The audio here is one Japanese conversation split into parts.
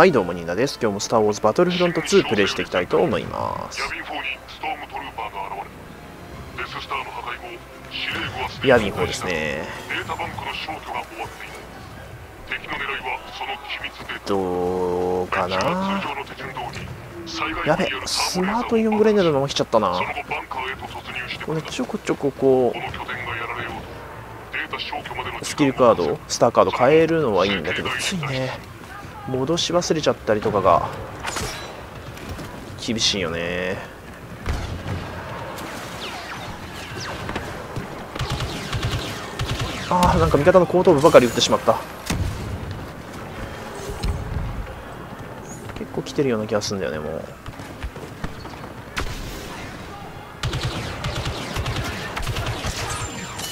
はいどうもニーナです。今日もスターウォーズバトルフロント2プレイしていきたいと思います。ヤビン4にストームトルーパーが現れデススターの破壊後司令部はすでにヤビン4ですねどうかな？やべスマートイオングレネードのまま来ちゃったな。これちょこちょここうスキルカードスターカード変えるのはいいんだけどついね戻し忘れちゃったりとかが厳しいよね。あーなんか味方の後頭部ばかり撃ってしまった。結構来てるような気がするんだよねもう。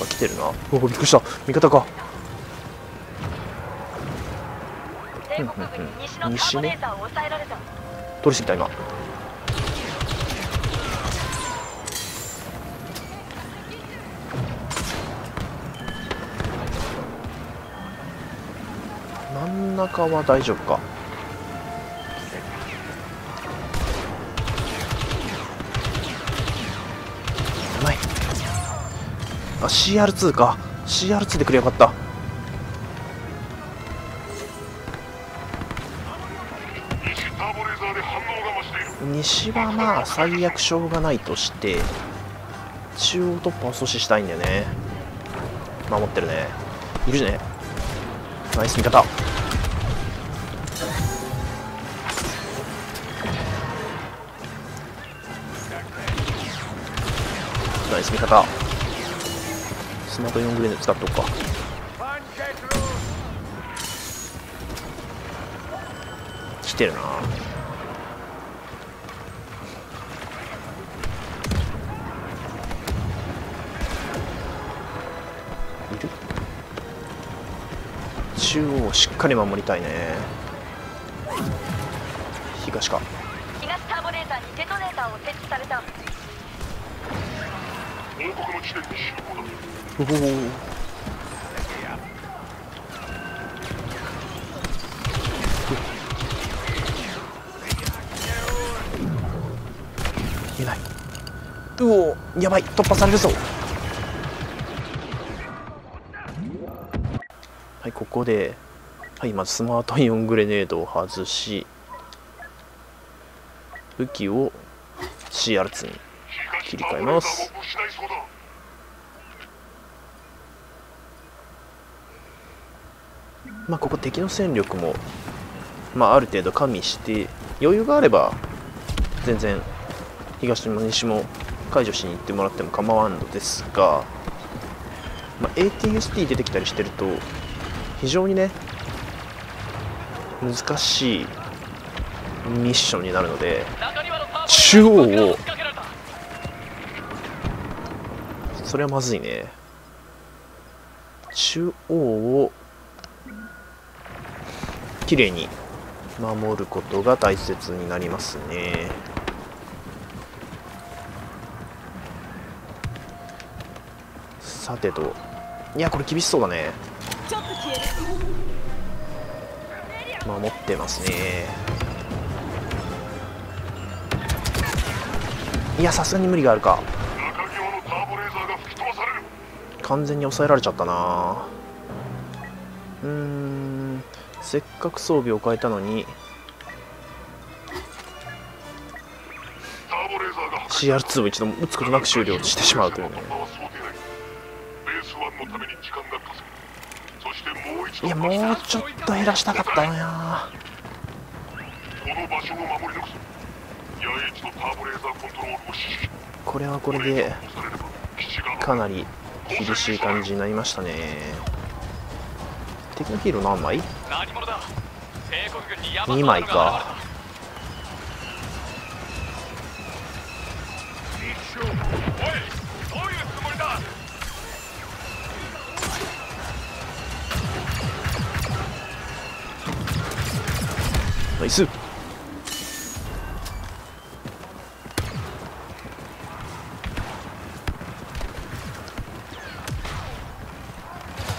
あ来てるな。おおびっくりした。味方か。帝国軍に西のターボレーザーを抑えられた取りすぎた今真ん中は大丈夫か。うまい。あ CR2 か。CR2 でくれよかった。西はまあ最悪しょうがないとして中央突破を阻止したいんだよね。守ってるね。いるね。ナイス味方。ナイス味方。スマート4グレード使っとくか。来てるな。中央をしっかり守りたいね。東か。東ターボレーザーにデトネーターを設置された。報告の地点に集合だおおいない。うおやばい。突破されるぞこではいまずスマートイオングレネードを外し武器を CR2 に切り替えます。まあここ敵の戦力もまあある程度加味して余裕があれば全然東も西も解除しに行ってもらっても構わんのですが、まあ、ATST 出てきたりしてると非常にね難しいミッションになるので中央を。それはまずいね。中央を。綺麗に守ることが大切になりますね。さてと。いやこれ厳しそうだね。守ってますね。いやさすがに無理があるか。完全に抑えられちゃったな。うん。せっかく装備を変えたのに。CR2 を一度も撃つことなく終了してしまうというね。ベース1のために時間がいやもうちょっと減らしたかったのよこれはこれでかなり厳しい感じになりましたね。敵のヒーロー何枚 ?2 枚か。イス。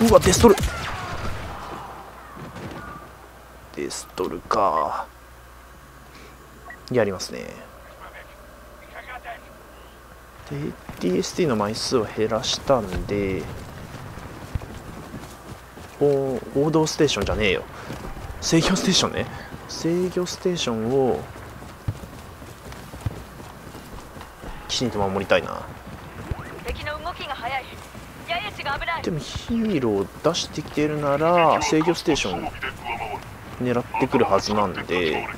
うわデストル。デストルか。やりますね。で DST の枚数を減らしたんでお王道ステーションじゃねえよ。制御ステーションね。制御ステーションをきちんと守りたいな。敵の動きが速い。八重地が危ない。でもヒーローを出してきてるなら制御ステーション狙ってくるはずなんで。やっ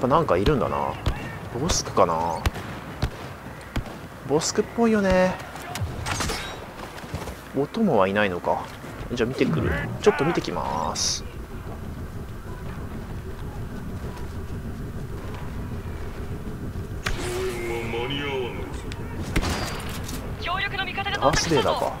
ぱなんかいるんだな。ボスクかな。ボスクっぽいよね。お供はいないのかじゃあ見てくる。ちょっと見てきます。ダース・ベイダーか？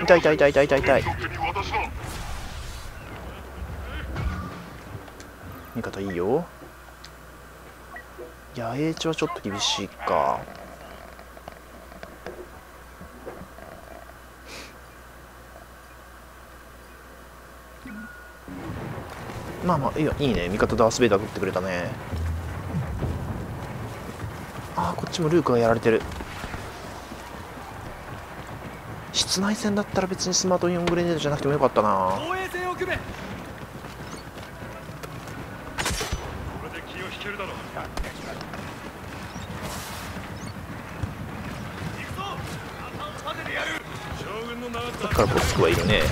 痛い痛い痛い痛い痛い痛い手に私だ味方いいよ。野営地はちょっと厳しいか。まあまあいいよいいね。味方ダース・ベイダー打ってくれたね。ああこっちもルークがやられてる。室内戦だったら別にスマートイオングレネードじゃなくてもよかったな。防衛線を組めこれで気を引けるだろう行くぞ頭を立ててやる将軍の名はだからボスクはいるね。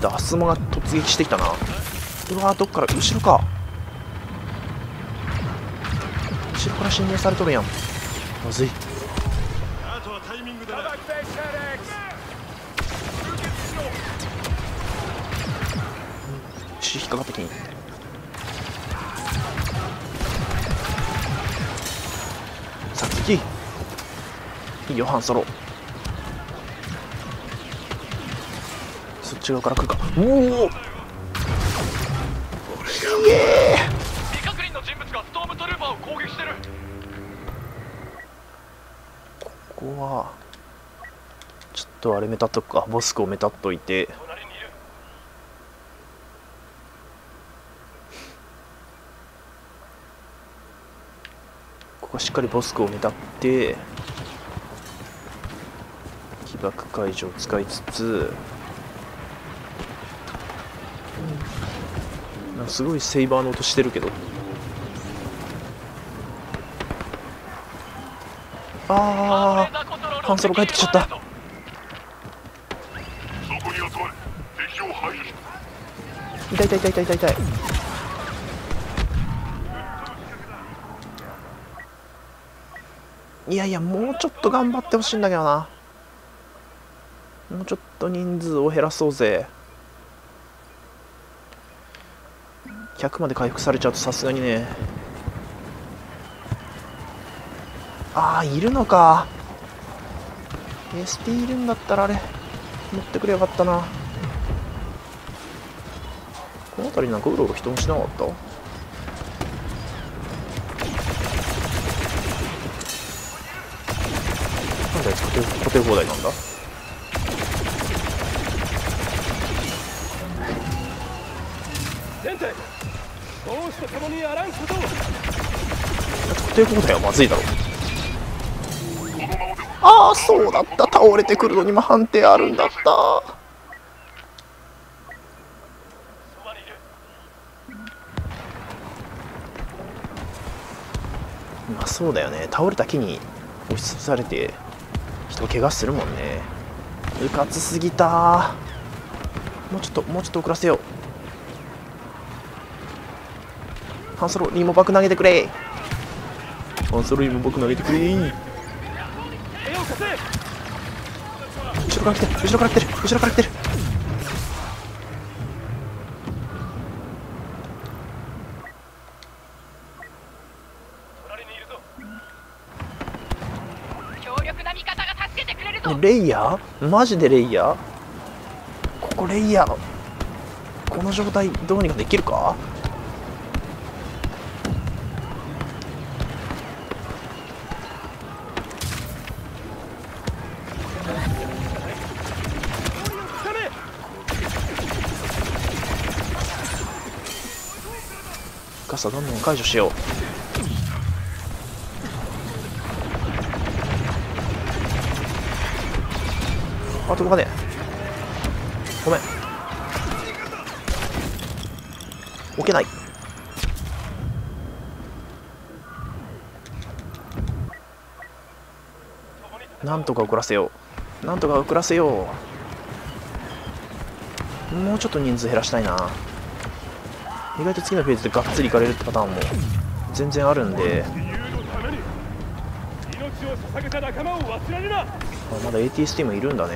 ダスモが突撃してきたな。うわーどっから？後ろか。後ろから侵入されとるやん。まずい。引っかかってきんさあ次。いいよハンソロ。そっち側から来るか。おお未確認の人物がストー。ムトルー。パーを攻撃してるここはちょっとあれめたっとくか。ボスクをめたっといて隣にいるここはしっかりボスクをめたって起爆解除を使いつつすごいセイバーの音してるけど。ああハンソロ帰ってきちゃった。痛い痛い痛い痛い痛いいやいやもうちょっと頑張ってほしいんだけどな。もうちょっと人数を減らそうぜ。100まで回復されちゃうとさすがにね。ああいるのか。ST いるんだったらあれ持ってくればよかったな。この辺りなんかうろうろ人もしなかったなんであいつ固定固定放題なんだ？どうして共にあらんことを。固定放題はまずいだろ。このままではああそうだった。倒れてくるのにも判定あるんだった。まあそうだよね。倒れた木に押しつぶされて人が怪我するもんね。うかつすぎた。もうちょっともうちょっと遅らせよう。ハンソロリモバク投げてくれ。ハンソロリモバク投げてくれ。後ろから来てる後ろから来てる後ろから来てる隣にいるぞ強力な味方が助けてくれるぞレイヤー？マジでレイヤー？これレイヤーこの状態どうにかできるか？ダメガサどんどん解除しよう。あ届かねえ。ごめん。置けない。なんとか遅らせよう。なんとか遅らせよう。もうちょっと人数減らしたいな。意外と次のフェーズでがっつりいかれるってパターンも全然あるんで。命を捧げた仲間を忘れるなあまだ ATST もいるんだね。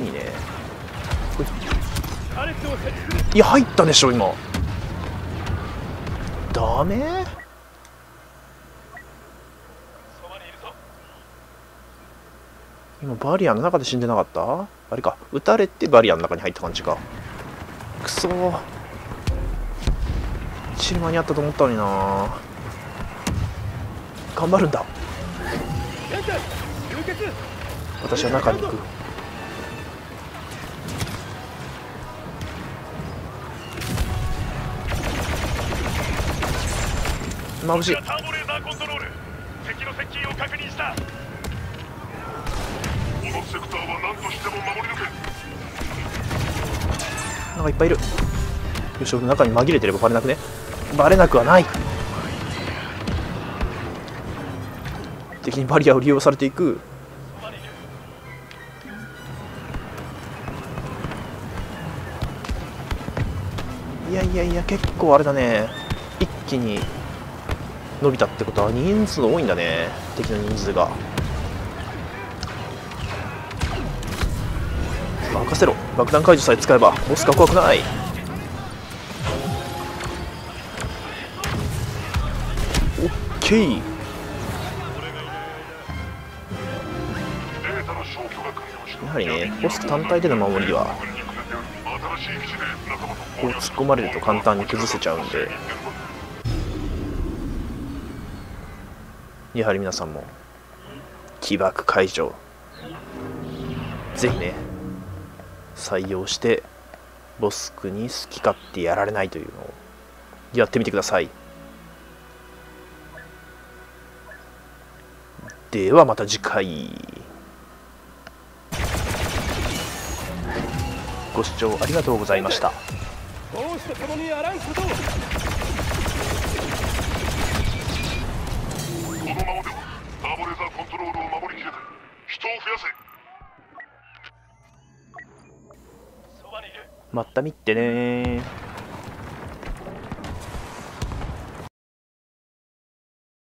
いいね。い。や入ったでしょ今。ダメ？今バリアの中で死んでなかった？あれか。撃たれてバリアの中に入った感じか。くそー。死ぬ間に合ったと思ったのにな頑張るんだ。私は中に行く。眩しい。ターボレーザーコントロール敵の接近を確認した。このセクターは何としても守り抜けなんかいっぱいいる。よし俺中に紛れてればバレなくね？バレなくはないにバリアを利用されていく。いやいやいや結構あれだね。一気に伸びたってことは人数多いんだね。敵の人数が。任せろ。爆弾解除さえ使えばボスが怖くない。オッケー。やはりねボス単体での守りはこう突っ込まれると簡単に崩せちゃうんで。やはり皆さんも起爆解除。ぜひね採用してボスクに好き勝手やられないというのをやってみてください。ではまた次回。ご視聴ありがとうございました。同志と共にあらんことを。このままではターボレーザーコントロールを守りきれない人を増やせ。そばにいるまた見てねー